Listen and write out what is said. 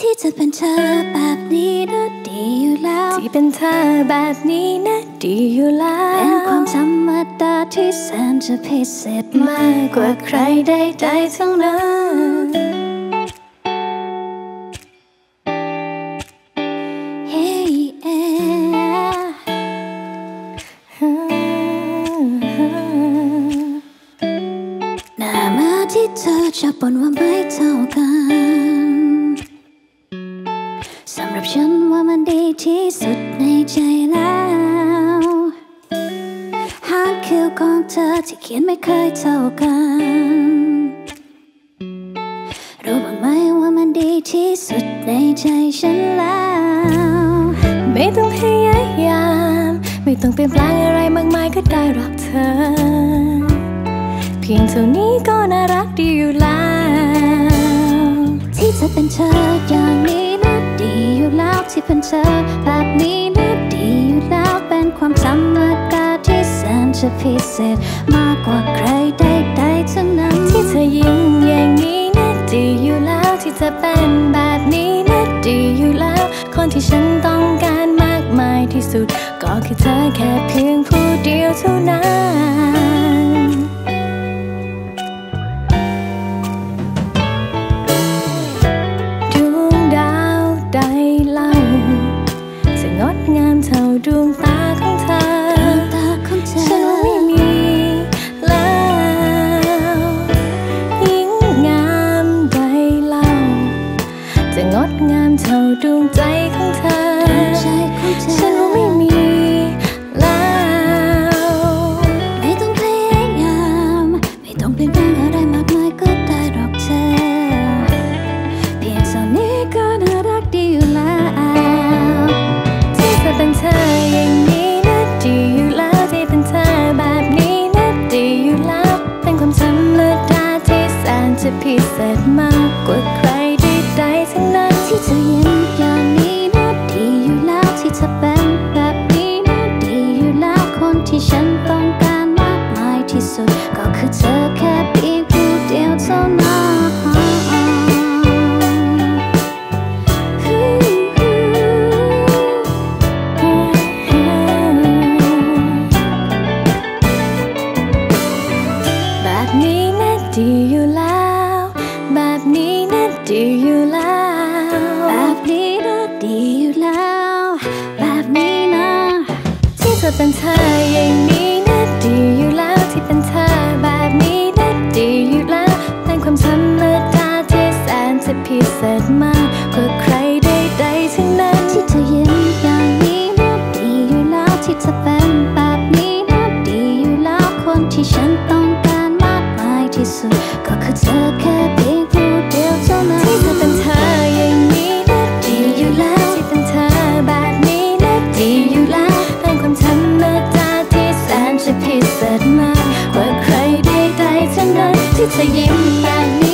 ที่จะเป็นเธอแบบนี้นะดีอยู่แล้ว ที่เป็นเธอแบบนี้นะดีอยู่แล้เป็นวความธรรมดาที่แสนจะพิเศษมามากกกกว่าว่าใคใครรใดใดๆทั้งนั้นเฮ้ยเอหน้ามาที่เธอชอบบ่นว่าไม่เท่ากันสำหรับ ฉันว่ามันดีที่สุดในใจแล้ว หางคิวของเธอที่เขียนไม่เคยเท่ากัน รู้บ้างไหมว่ามันดีที่สุดในใจฉันแล้ว ไม่ต้องพยายาม ไม่ต้องเปลี่ยนแปลงอะไรมากมายก็ได้หรอกเธอ เพียงเท่านี้ก็น่ารักดีอยู่แล้ว ที่จะเป็นเธออย่างนี้ อยู่แล้วที่เป็นเธอแบบนี้นะดีอยู่แล้วเป็นความธรรมดาที่แสนจะพิเศษมากกว่าใครใดๆทั้งนั้นที่เธอยิ้มอย่างนี้นะดีอยู่แล้วที่เธอเป็นแบบนี้นะดีอยู่แล้ว คนที่ฉันต้องการมากมายที่สุด ก็คือเธอแค่เพียงผู้เดียวเท่านั้น ใจของเธอใจของเธอ ฉันไม่มีแล้วไม่ต้องพยายาม ไม่ต้องเปลี่ยนแปลงอะไรมากมายก็ได้หรอกเธอ เพียงเท่านี้ก็น่ารักดีอยู่แล้วที่จะเป็นเธออย่างนี้นะดีอยู่แล้วที่เป็นเธอแบบนี้นะดีอยู่แล้ว เป็นความธรรมดาที่แสนจะพิเศษมาก ที่สุด ก็คือเธอแค่เพียงผู้เดียวเท่านั้นแบบนี้นะดีอยู่แล้ว แบบนี้นะดีอยู่แล้ว แบบนี้นะดีอยู่แล้ว แบบนี้นะที่เจะเป็นเธออย่างนี้ ที่ฉันต้องการมากมายที่สุด ก็คือเธอแค่เพียงผู้เดียวเท่านั้นที่จะเป็นเธออย่างนี้นะดีอยู่แล้วที่เป็นเธอแบบนี้นะดีอยู่แล้วเป็นความธรรมดาที่แสนจะพิเศษมากกว่าใครใดๆทั้งนั้นที่เธอยิ้มแบบนี้